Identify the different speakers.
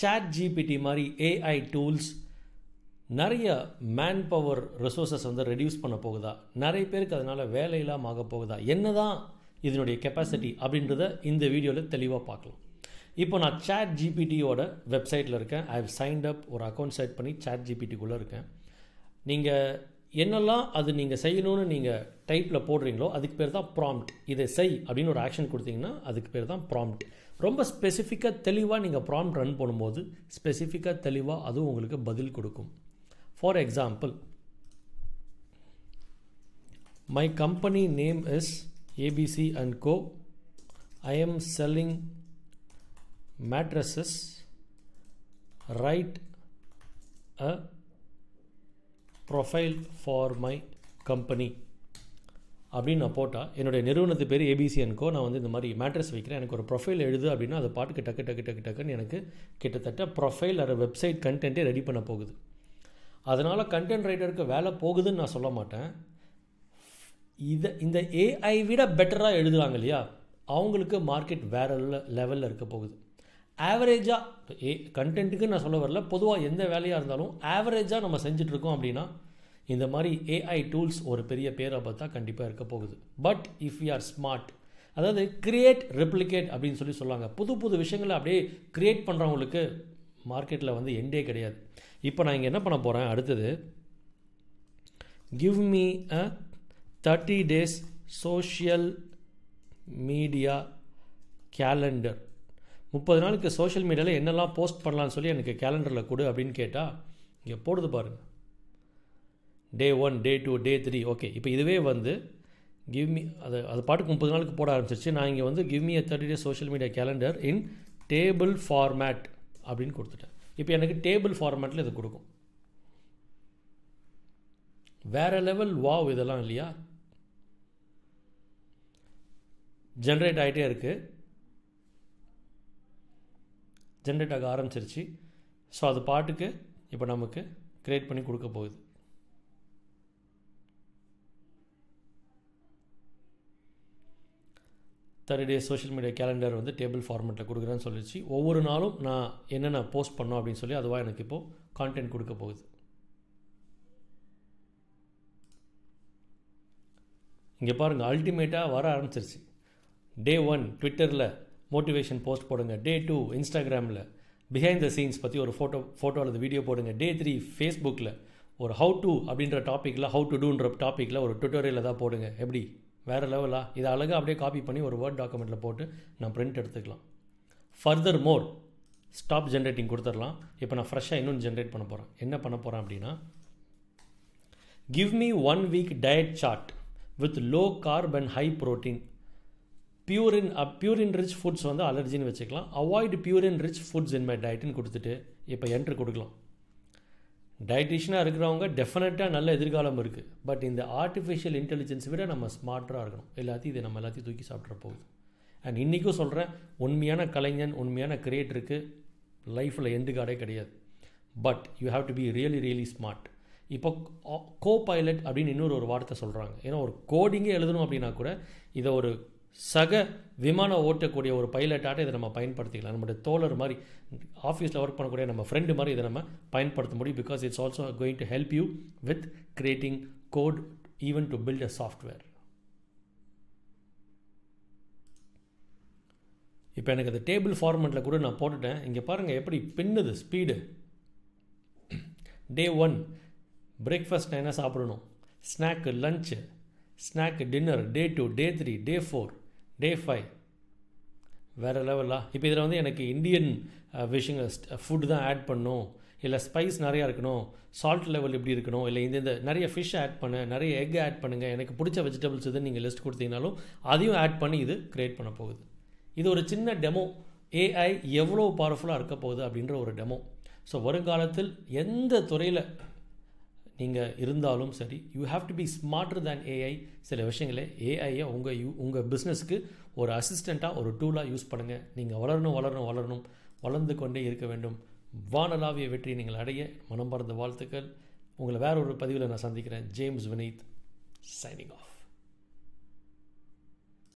Speaker 1: Chat GPT மாதிரி AI tools நிறைய manpower resources வந்து ரெடியூஸ் பண்ண போகுதா? நிறைய பேருக்கு அதனால் வேலை ஆக போகுதா? என்ன தான் இதனுடைய கெப்பாசிட்டி அப்படின்றத இந்த வீடியோவில் தெளிவாக பார்க்கலாம். இப்போ நான் சாட் ஜிபிடியோட வெப்சைட்டில் இருக்கேன். ஐ ஹவ் சைன்ட் அப் ஒரு அக்கௌண்ட் செட் பண்ணி சாட் ஜிபிடிக்குள்ளே இருக்கேன். நீங்கள் என்னெல்லாம் அது நீங்கள் செய்யணும்னு நீங்கள் டைப்பில் போடுறீங்களோ அதுக்கு பேர் தான் ப்ராம்ப்ட் இதை செய் அப்படின்னு ஒரு ஆக்ஷன் கொடுத்தீங்கன்னா அதுக்கு பேர் தான் ப்ராம்ப்ட் ரொம்ப ஸ்பெசிஃபிக்காக தெளிவாக நீங்கள் ப்ராம்ப்ட் ரன் பண்ணும்போது ஸ்பெசிஃபிக்காக தெளிவாக அதுவும் உங்களுக்கு பதில் கொடுக்கும். For example my company name is ABC and co I am selling mattresses right a profile for my company அப்படின்னு நான் போட்டால் என்னுடைய நிறுவனத்து பேர் ஏபிசிஎன்கோ நான் வந்து இந்த மாதிரி மேட்ரஸ் வைக்கிறேன். எனக்கு ஒரு ப்ரொஃபைல் எழுது அப்படின்னா அது பாட்டுக்கு டக்கு டக்கு டக்கு டக்குன்னு எனக்கு கிட்டத்தட்ட ப்ரொஃபைல் அது வெப்சைட் கண்டென்ட்டே ரெடி பண்ண போகுது. அதனால் கண்டென்ட் ரைட்டருக்கு வேலை போகுதுன்னு நான் சொல்ல மாட்டேன். இதை இந்த ஏஐ விட பெட்டராக எழுதுகிறாங்க இல்லையா? அவங்களுக்கு மார்க்கெட் வேறு லெவலில் இருக்க போகுது. ஆவரேஜாக ஏ கண்டென்ட்டுக்கு நான் சொல்ல வரல. பொதுவாக எந்த வேலையாக இருந்தாலும் ஆவரேஜாக நம்ம செஞ்சிட்ருக்கோம் அப்படின்னா இந்த மாதிரி ஏஐ டூல்ஸ் ஒரு பெரிய பேரை பார்த்தா கண்டிப்பாக இருக்க போகுது. But if you are smart அதாவது கிரியேட் ரெப்ளிகேட் அப்படின்னு சொல்லி சொல்லுவாங்க. புது புது விஷயங்களை அப்படியே க்ரியேட் பண்ணுறவங்களுக்கு மார்க்கெட்டில் வந்து எண்டே கிடையாது. இப்போ நான் இங்கே என்ன பண்ண போகிறேன் அடுத்தது give me a thirty days social media calendar முப்பது நாளுக்கு சோஷியல் மீடியாவில் என்னெல்லாம் போஸ்ட் பண்ணலான்னு சொல்லி எனக்கு கேலண்டரில் கொடு அப்படின்னு கேட்டால் இங்கே போடுது பாருங்கள் day one day two day three okay இப்போ இதுவே வந்து கிவ் மீ அது அது பாட்டுக்கு முப்பது நாளுக்கு போட ஆரம்பிச்சிருச்சு. நான் இங்கே வந்து give me a thirty day social media calendar in table format அப்படின்னு கொடுத்துட்டேன். இப்போ எனக்கு டேபிள் ஃபார்மேட்டில் இது கொடுக்கும். வேறு லெவல் வாவ் இதெல்லாம் இல்லையா? ஜென்ரேட் ஆகிட்டே இருக்குது ஜென்ரேட் ஆக ஆரம்பிச்சிருச்சு. ஸோ அது பாட்டுக்கு இப்போ நமக்கு க்ரியேட் பண்ணி கொடுக்க போகுது. Thirty day social media calendar வந்து டேபிள் ஃபார்மெட்டில் கொடுக்குறேன்னு சொல்லிச்சு. ஒவ்வொரு நாளும் நான் என்னென்ன போஸ்ட் பண்ணோம் அப்படின்னு சொல்லி அதுவாக எனக்கு இப்போது கான்டென்ட் கொடுக்க போகுது. இங்கே பாருங்கள் அல்டிமேட்டாக வர ஆரம்பிச்சிருச்சு. டே ஒன் ட்விட்டரில் மோட்டிவேஷன் போஸ்ட் போடுங்க. டே டூ இன்ஸ்டாகிராமில் பிஹைண்ட் த சீன்ஸ் பற்றி ஒரு ஃபோட்டோ ஃபோட்டோ அல்லது வீடியோ போடுங்க. டே த்ரீ ஃபேஸ்புக்கில் ஒரு ஹவு டு அப்படின்ற டாப்பிக்கில் ஹவு டு டூன்ற டாப்பிக்கில் ஒரு டுட்டோரியல் தான் போடுங்க. எப்படி? வேறு லெவலா இதை அழகாக அப்படியே காப்பி பண்ணி ஒரு வேர்ட் டாக்குமெண்ட்டில் போட்டு நான் பிரிண்ட் எடுத்துக்கலாம். ஃபர்தர் மோர் ஸ்டாப் ஜென்ரேட்டிங் கொடுத்துடலாம். இப்போ நான் ஃப்ரெஷ்ஷாக இன்னொன்று ஜென்ரேட் பண்ண போகிறேன் என்ன பண்ண போகிறேன் அப்படின்னா give me one week diet chart with low carb and high protein purine purine rich foods வந்து அலர்ஜின்னு வச்சுக்கலாம். Avoid purine rich foods in my டயட்டுன்னு கொடுத்துட்டு இப்போ என்ட்ரு கொடுக்கலாம். டயட்டிஷியனாக இருக்கிறவங்க டெஃபினட்டாக நல்ல எதிர்காலம் இருக்குது பட் இந்த ஆர்டிஃபிஷியல் இன்டெலிஜென்ஸ் விட நம்ம ஸ்மார்ட்டராக இருக்கணும். எல்லாத்தையும் இதை நம்ம எல்லாத்தையும் தூக்கி சாப்பிட்ற போகுது. அண்ட் இன்றைக்கும் சொல்கிறேன் உண்மையான கலைஞன் உண்மையான கிரியேட்டருக்கு லைஃப்பில் எண்டு காடே கிடையாது. But you have to be really really smart இப்போ uh, கோ பைலட் அப்படின்னு இன்னொரு ஒரு வார்த்தை சொல்கிறாங்க ஏன்னா ஒரு கோடிங்கே எழுதணும் அப்படின்னா கூட இதை ஒரு சக விமானம் ஓட்டக்கூடிய ஒரு பைலட்டாட்ட இதை நம்ம பயன்படுத்திக்கலாம். நம்மளுடைய தோழர் மாதிரி ஆஃபீஸில் ஒர்க் பண்ணக்கூடிய நம்ம ஃப்ரெண்டு மாதிரி இதை நம்ம பயன்படுத்த முடியும். Because it's also going to help you with creating code even to build a software இப்போ எனக்கு அந்த டேபிள் ஃபார்மெட்டில் கூட நான் போட்டுட்டேன். இங்கே பாருங்கள் எப்படி பின்னுது ஸ்பீடு டே ஒன் பிரேக்ஃபாஸ்ட் நான் என்ன சாப்பிடணும்? Snack lunch snack dinner day two day three day four day five வேறு லெவலா இப்போ இதில் வந்து எனக்கு இந்தியன் விஷயங்க ஃபுட் தான் ஆட் பண்ணும். இல்லை ஸ்பைஸ் நிறையா இருக்கணும். சால்ட் லெவல் இப்படி இருக்கணும்? இல்லை இந்த இந்த நிறைய ஃபிஷ் ஆட் பண்ண நிறைய எக் ஆட் பண்ணுங்கள் எனக்கு பிடிச்ச வெஜிடபிள்ஸ் இது நீங்கள் லிஸ்ட் கொடுத்தீங்கனாலும் அதையும் ஆட் பண்ணி இது க்ரியேட் பண்ண போகுது. இது ஒரு சின்ன டெமோ ஏஐ எவ்வளோ பவர்ஃபுல்லாக இருக்க போகுது அப்படின்ற ஒரு டெமோ ஸோ வருங்காலத்தில் எந்த துறையில் நீங்கள் இருந்தாலும் சரி you have to be smarter than AI சில விஷயங்களே ஏஐயை உங்கள் யூ உங்கள் பிஸ்னஸ்க்கு ஒரு அசிஸ்டண்ட்டாக ஒரு டூலாக யூஸ் பண்ணுங்கள் நீங்கள் வளரணும் வளரணும் வளரணும் வளர்ந்து கொண்டே இருக்க வேண்டும். வானலாவிய வெற்றி நீங்கள் அடைய மனம் பறந்த வாழ்த்துக்கள். உங்களை வேற ஒரு பதிவில் நான் சந்திக்கிறேன். James Vineeth signing off